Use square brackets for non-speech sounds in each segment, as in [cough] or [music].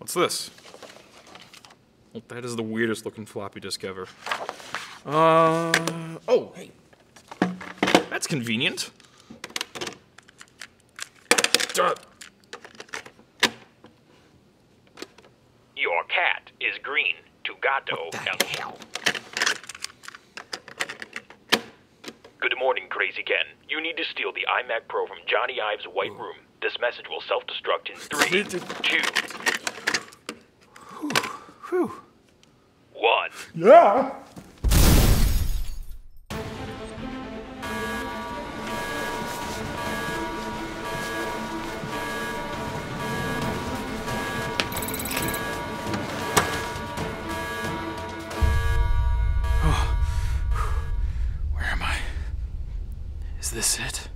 What's this? Well, that is the weirdest looking floppy disk ever. Uh, oh, hey. That's convenient. Duh. Your cat is green to gato What the hell? Good morning, Krazy Ken. You need to steal the iMac Pro from Jony Ive's White Room. This message will self-destruct in three, [laughs] two, Whew. one. Yeah. Oh. Where am I? Is this it?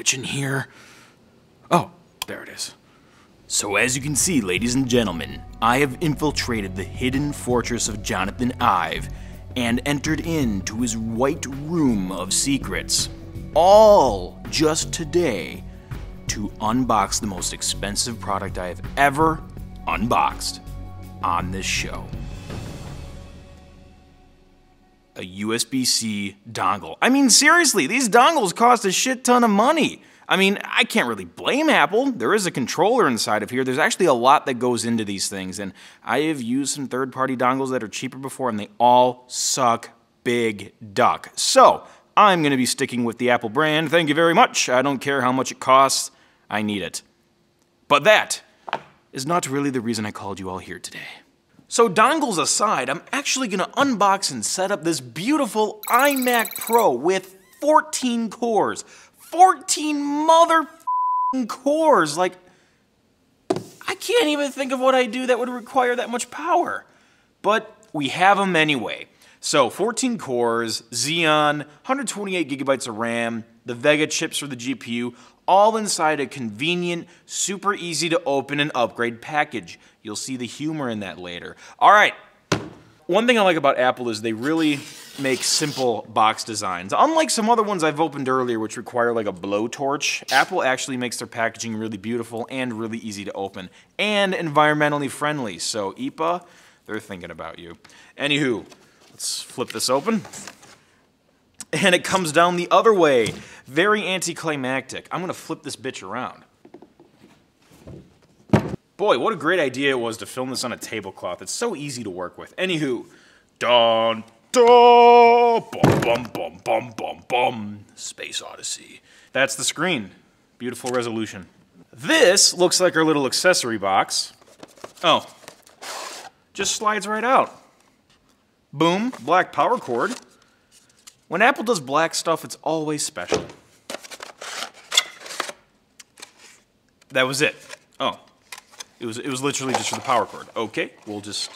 Switch in here? Oh, there it is. So, as you can see, ladies and gentlemen, I have infiltrated the hidden fortress of Jonathan Ive and entered into his white room of secrets. All just today to unbox the most expensive product I have ever unboxed on this show a USB C dongle. I mean, seriously, these dongles cost a shit ton of money. I mean, I can't really blame Apple. There is a controller inside of here. There's actually a lot that goes into these things, and I have used some third party dongles that are cheaper before, and they all suck big duck. So, I'm going to be sticking with the Apple brand. Thank you very much. I don't care how much it costs, I need it. But that is not really the reason I called you all here today. So dongles aside, I'm actually gonna unbox and set up this beautiful iMac Pro with 14 cores. 14 mother cores. Like, I can't even think of what I do that would require that much power. But we have them anyway. So 14 cores, Xeon, 128 gigabytes of RAM, the Vega chips for the GPU, all inside a convenient, super easy to open and upgrade package. You'll see the humor in that later. All right. One thing I like about Apple is they really make simple box designs. Unlike some other ones I've opened earlier, which require like a blowtorch, Apple actually makes their packaging really beautiful and really easy to open and environmentally friendly. So, IPA, they're thinking about you. Anywho, let's flip this open. And it comes down the other way. Very anticlimactic. I'm gonna flip this bitch around. Boy, what a great idea it was to film this on a tablecloth. It's so easy to work with. Anywho, dun dun, bum bum bum bum bum bum. Space Odyssey. That's the screen. Beautiful resolution. This looks like our little accessory box. Oh, just slides right out. Boom, black power cord. When Apple does black stuff, it's always special. That was it. Oh, it was it was literally just for the power cord. Okay, we'll just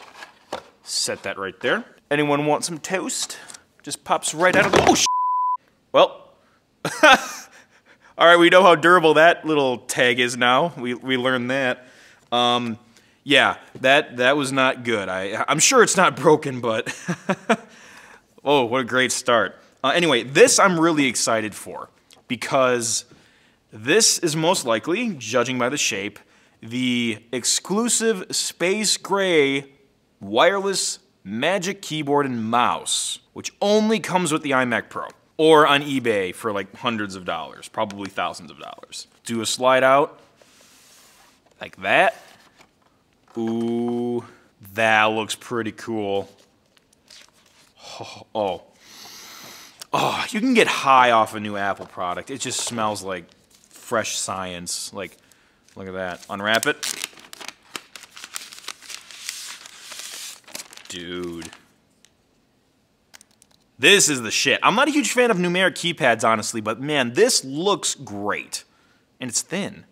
set that right there. Anyone want some toast? Just pops right out of the. Oh, sh- well. [laughs] All right, we know how durable that little tag is now. We we learned that. Um, yeah, that that was not good. I I'm sure it's not broken, but [laughs] oh, what a great start. Uh, anyway, this I'm really excited for because this is most likely, judging by the shape, the exclusive space gray wireless Magic Keyboard and Mouse, which only comes with the iMac Pro or on eBay for like hundreds of dollars, probably thousands of dollars. Do a slide out like that. Ooh, that looks pretty cool. [laughs] Oh, oh. Oh, you can get high off a new Apple product. It just smells like fresh science. Like, look at that. Unwrap it. Dude. This is the shit. I'm not a huge fan of numeric keypads, honestly, but man, this looks great. And it's thin.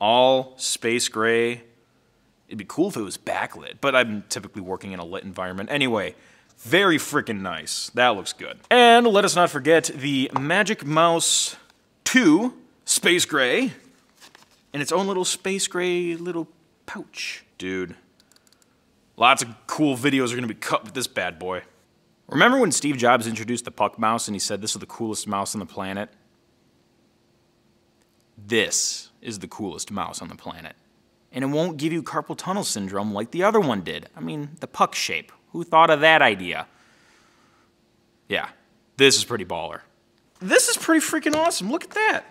All space gray. It'd be cool if it was backlit, but I'm typically working in a lit environment. Anyway, very freaking nice. That looks good. And let us not forget the Magic Mouse 2 Space Gray in its own little space gray little pouch. Dude, lots of cool videos are gonna be cut with this bad boy. Remember when Steve Jobs introduced the Puck mouse and he said this is the coolest mouse on the planet? This is the coolest mouse on the planet. And it won't give you carpal tunnel syndrome like the other one did. I mean, the puck shape. Who thought of that idea? Yeah, this is pretty baller. This is pretty freaking awesome. Look at that.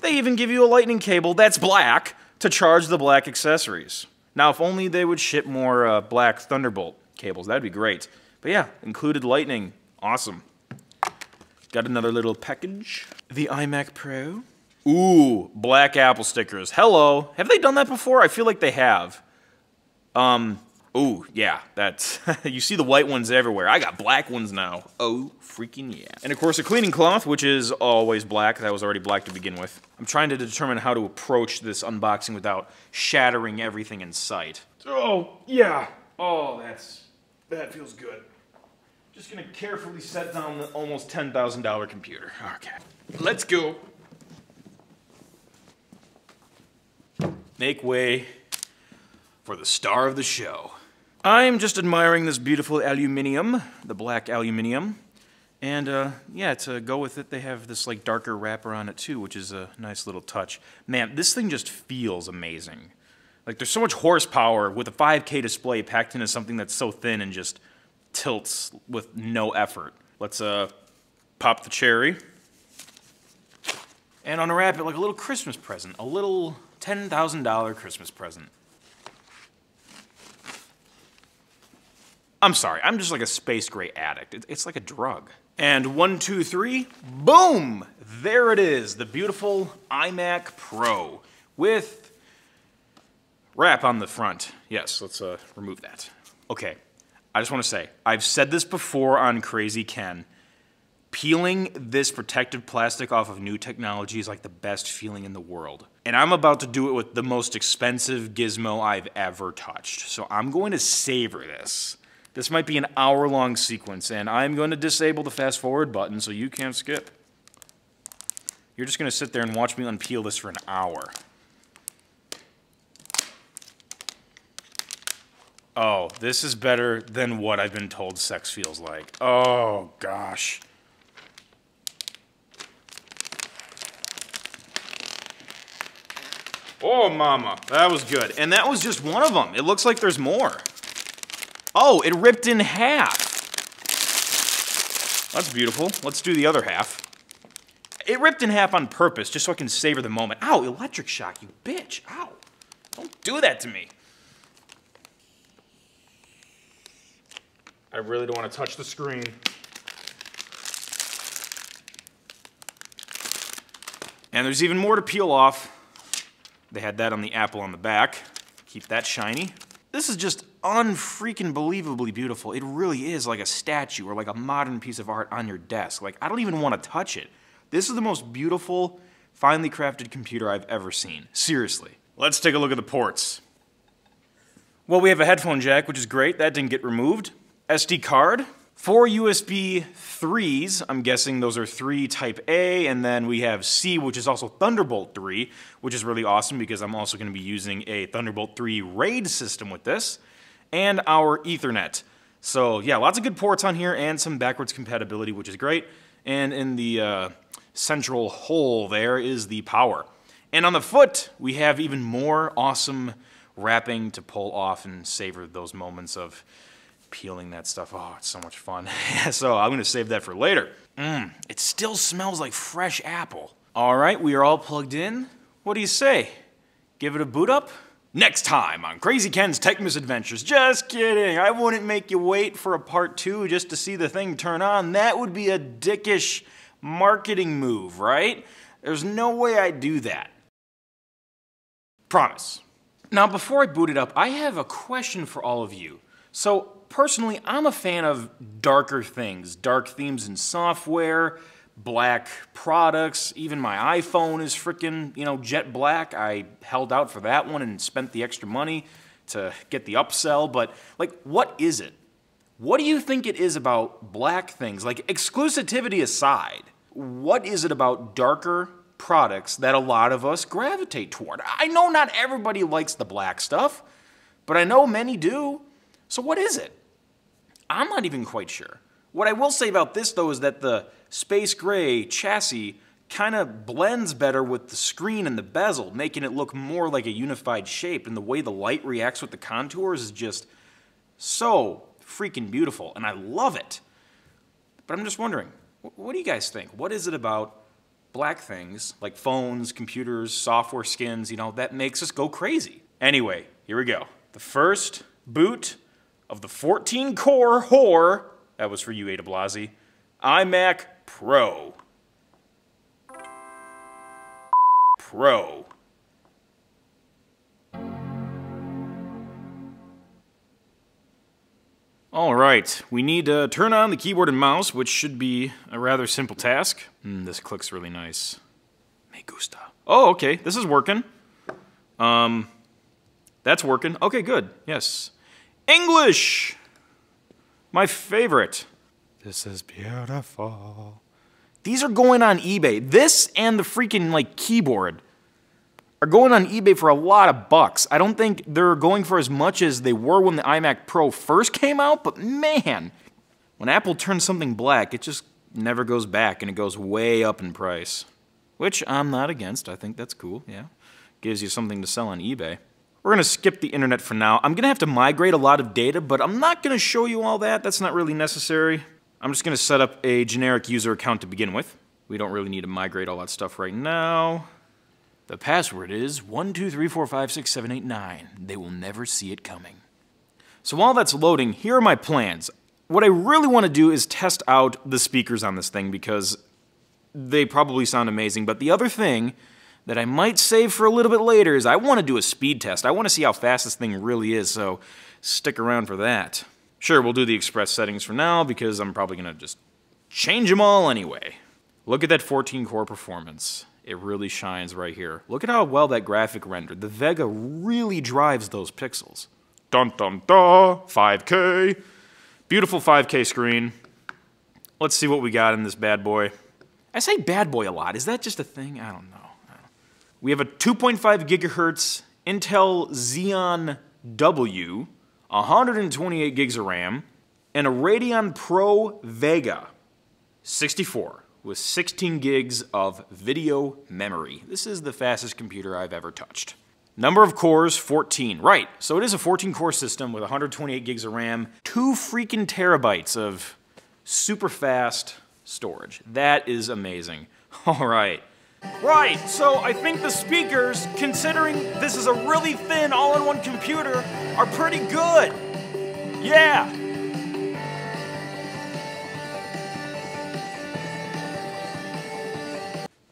They even give you a lightning cable that's black to charge the black accessories. Now, if only they would ship more uh, black Thunderbolt cables, that'd be great. But yeah, included lightning. Awesome. Got another little package. The iMac Pro. Ooh, black Apple stickers. Hello. Have they done that before? I feel like they have. Um, ooh, yeah, that's, [laughs] you see the white ones everywhere. I got black ones now. Oh, freaking yeah. And of course, a cleaning cloth, which is always black. That was already black to begin with. I'm trying to determine how to approach this unboxing without shattering everything in sight. Oh, yeah. Oh, that's, that feels good. Just gonna carefully set down the almost $10,000 computer. Okay. Let's go. Make way for the star of the show. I'm just admiring this beautiful aluminium, the black aluminium. And uh, yeah, to go with it, they have this like darker wrapper on it too, which is a nice little touch. Man, this thing just feels amazing. Like there's so much horsepower with a 5K display packed into something that's so thin and just tilts with no effort. Let's uh, pop the cherry and unwrap it like a little Christmas present, a little $10,000 Christmas present. I'm sorry, I'm just like a space gray addict. It's like a drug. And one, two, three, boom! There it is, the beautiful iMac Pro with wrap on the front. Yes, let's uh, remove that. Okay, I just want to say, I've said this before on Krazy Ken. Peeling this protective plastic off of new technology is like the best feeling in the world. And I'm about to do it with the most expensive gizmo I've ever touched. So I'm going to savor this. This might be an hour long sequence, and I'm going to disable the fast forward button so you can't skip. You're just going to sit there and watch me unpeel this for an hour. Oh, this is better than what I've been told sex feels like. Oh, gosh. Oh, mama, that was good. And that was just one of them. It looks like there's more. Oh, it ripped in half. That's beautiful. Let's do the other half. It ripped in half on purpose, just so I can savor the moment. Ow, electric shock, you bitch. Ow. Don't do that to me. I really don't want to touch the screen. And there's even more to peel off. They had that on the apple on the back. Keep that shiny. This is just unfreaking believably beautiful. It really is like a statue or like a modern piece of art on your desk. Like, I don't even want to touch it. This is the most beautiful, finely crafted computer I've ever seen. Seriously. Let's take a look at the ports. Well, we have a headphone jack, which is great. That didn't get removed. SD card, Four USB 3s, I'm guessing those are 3 Type A, and then we have C, which is also Thunderbolt 3, which is really awesome because I'm also going to be using a Thunderbolt 3 RAID system with this, and our Ethernet. So yeah, lots of good ports on here and some backwards compatibility, which is great. And in the uh, central hole there is the power. And on the foot, we have even more awesome wrapping to pull off and savor those moments of peeling that stuff. Oh, it's so much fun. [laughs] so I'm gonna save that for later. Mmm, it still smells like fresh apple. All right, we are all plugged in. What do you say? Give it a boot up? Next time on Krazy Ken's Tech Misadventures. Just kidding. I wouldn't make you wait for a part two just to see the thing turn on. That would be a dickish marketing move, right? There's no way I'd do that. Promise. Now, before I boot it up, I have a question for all of you. So, personally, I'm a fan of darker things, dark themes in software, black products. Even my iPhone is freaking, you know, jet black. I held out for that one and spent the extra money to get the upsell. But, like, what is it? What do you think it is about black things? Like, exclusivity aside, what is it about darker products that a lot of us gravitate toward. I know not everybody likes the black stuff, but I know many do. So what is it? I'm not even quite sure. What I will say about this though is that the space gray chassis kind of blends better with the screen and the bezel, making it look more like a unified shape, and the way the light reacts with the contours is just so freaking beautiful, and I love it. But I'm just wondering, what do you guys think? What is it about black things, like phones, computers, software skins, you know, that makes us go crazy? Anyway, here we go. The first boot of the 14 core whore, that was for you, Ada Blasi, iMac Pro. Pro. All right, we need to turn on the keyboard and mouse, which should be a rather simple task. Mm, this clicks really nice. Me gusta. Oh, okay, this is working. Um, that's working. Okay, good. Yes. English! My favorite. This is beautiful. These are going on eBay. This and the freaking like keyboard are going on eBay for a lot of bucks. I don't think they're going for as much as they were when the iMac Pro first came out, but man, when Apple turns something black, it just never goes back and it goes way up in price. Which I'm not against. I think that's cool, yeah. Gives you something to sell on eBay. We're going to skip the internet for now. I'm going to have to migrate a lot of data, but I'm not going to show you all that. That's not really necessary. I'm just going to set up a generic user account to begin with. We don't really need to migrate all that stuff right now. The password is 123456789. They will never see it coming. So while that's loading, here are my plans. What I really want to do is test out the speakers on this thing because they probably sound amazing. But the other thing that I might save for a little bit later is I want to do a speed test. I want to see how fast this thing really is, so stick around for that. Sure, we'll do the express settings for now because I'm probably going to just change them all anyway. Look at that 14 core performance. It really shines right here. Look at how well that graphic rendered. The Vega really drives those pixels. Dun dun dun, 5K. Beautiful 5K screen. Let's see what we got in this bad boy. I say bad boy a lot. Is that just a thing? I don't know. We have a 2.5 gigahertz Intel Xeon W 128 gigs of RAM, and a Radeon Pro Vega 64 with 16 gigs of video memory. This is the fastest computer I've ever touched. Number of cores, 14. Right, so it is a 14 core system with 128 gigs of RAM, two freaking terabytes of super fast storage. That is amazing. [laughs] All right. Right, so I think the speakers, considering this is a really thin all-in-one computer, are pretty good. Yeah.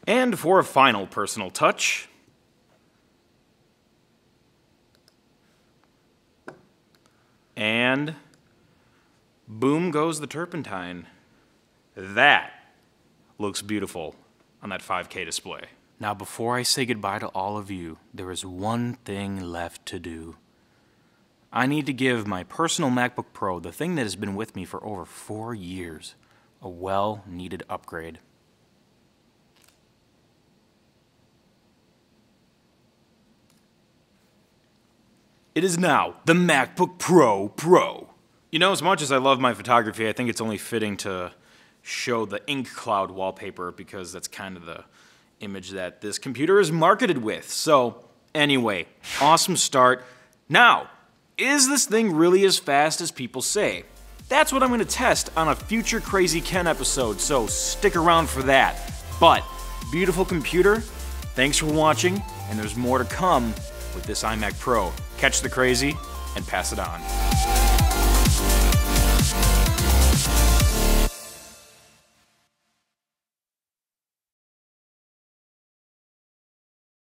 And for a final personal touch, and boom goes the turpentine. That looks beautiful on that 5K display. Now, before I say goodbye to all of you, there is one thing left to do. I need to give my personal MacBook Pro, the thing that has been with me for over four years, a well needed upgrade. It is now the MacBook Pro Pro. You know, as much as I love my photography, I think it's only fitting to show the ink cloud wallpaper because that's kind of the image that this computer is marketed with. So anyway, awesome start. Now, is this thing really as fast as people say? That's what I'm going to test on a future Krazy Ken episode, so stick around for that. But, beautiful computer, thanks for watching, and there's more to come with this iMac Pro. Catch the crazy and pass it on.